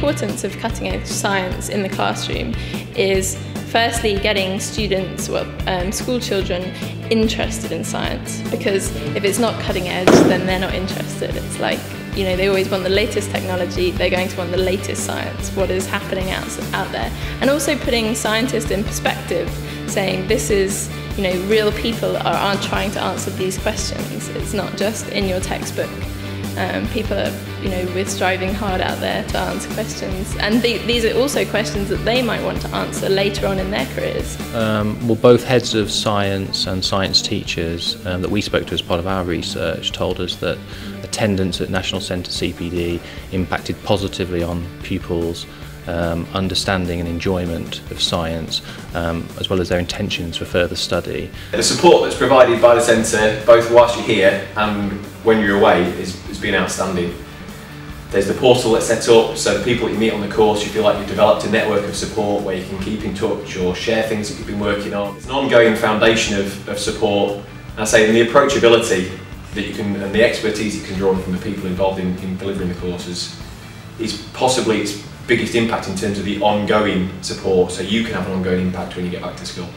importance of cutting edge science in the classroom is firstly getting students, well, um, school children interested in science because if it's not cutting edge then they're not interested. It's like, you know, they always want the latest technology, they're going to want the latest science, what is happening out, out there. And also putting scientists in perspective, saying this is you know, real people are, aren't trying to answer these questions. It's not just in your textbook. Um, people are, you know, we're striving hard out there to answer questions, and the, these are also questions that they might want to answer later on in their careers. Um, well, both heads of science and science teachers um, that we spoke to as part of our research told us that attendance at National Centre CPD impacted positively on pupils um, understanding and enjoyment of science, um, as well as their intentions for further study. The support that's provided by the centre, both whilst you're here and when you're away, is, has been outstanding. There's the portal that's set up, so the people that you meet on the course, you feel like you've developed a network of support where you can keep in touch or share things that you've been working on. It's an ongoing foundation of, of support, and I say, and the approachability that you can, and the expertise you can draw from the people involved in, in delivering the courses is possibly its biggest impact in terms of the ongoing support so you can have an ongoing impact when you get back to school.